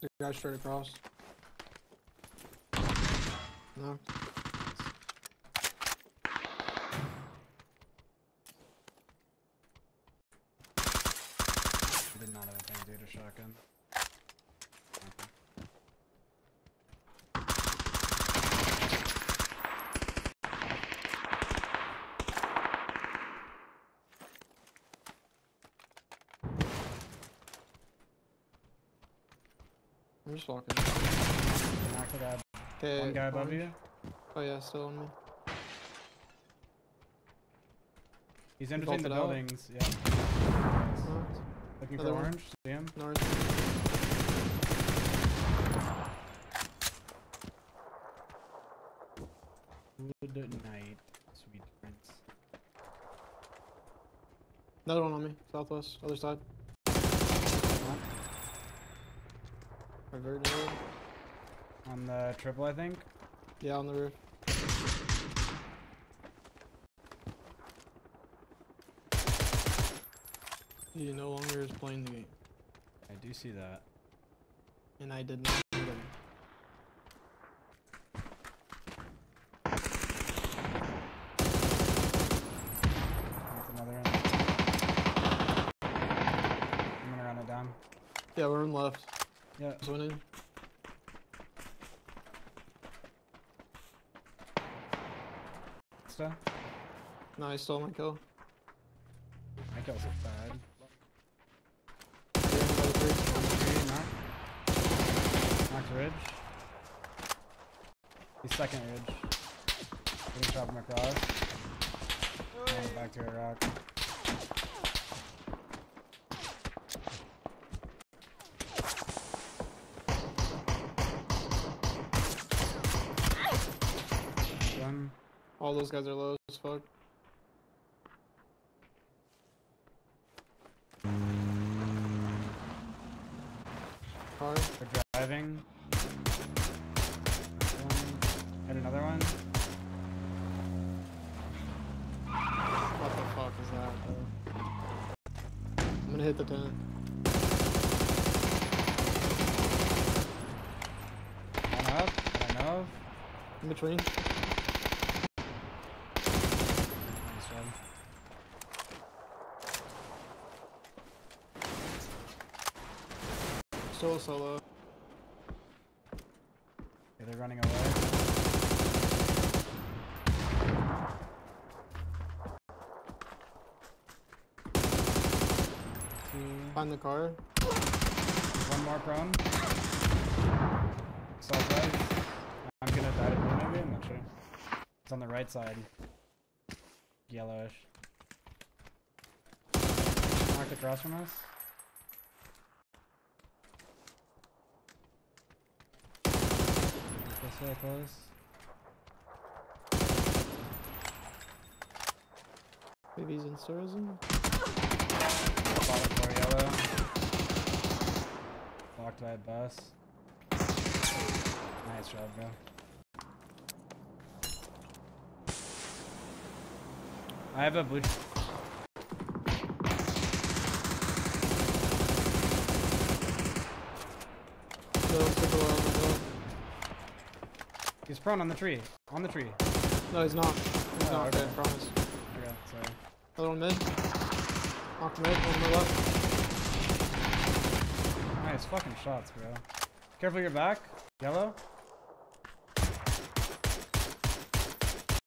Guy straight across. No. Did not have a thing, dude, a shotgun. Okay. I'm just walking. Knock the guy. Okay. One guy above oh, you. Oh yeah, still on me. He's in between the vaulted out. buildings. Yeah. Knocked. Looking for Another one. orange. See him? North. Good night, sweet prince. Another one on me. Southwest. Other side. Low. On the triple, I think. Yeah, on the roof. He no longer is playing the game. I do see that. And I did not them. That's another. I'm gonna run it down. Yeah, we're in left. Yeah. Just winning. Stuff. No, he stole my kill. My kills bad. Yeah, by the bridge. Three, knock. Knocked ridge. He's second ridge. Getting shot from across. Back to Iraq. All those guys are low as fuck. Car. They're driving. One. Hit another one. What the fuck is that, bro? I'm gonna hit the 10. One up. Of. In between. Nice job. Still a solo. Yeah, they're running away. Hmm. Find the car. One more prone. Assault right. I'm gonna die to blue maybe, I'm not sure. It's on the right side. Yellowish. Marked across from us. This way close. Maybe he's in tourism. Bottom floor yellow. Blocked by a bus. Nice job, bro. I have a blue. No, stick below on the hill. He's prone on the tree. On the tree. No, he's not. He's Oh, not. Okay. I promise. Okay, sorry. Other one mid. Knocked mid. One on the left. Nice fucking shots, bro. Careful your back. Yellow.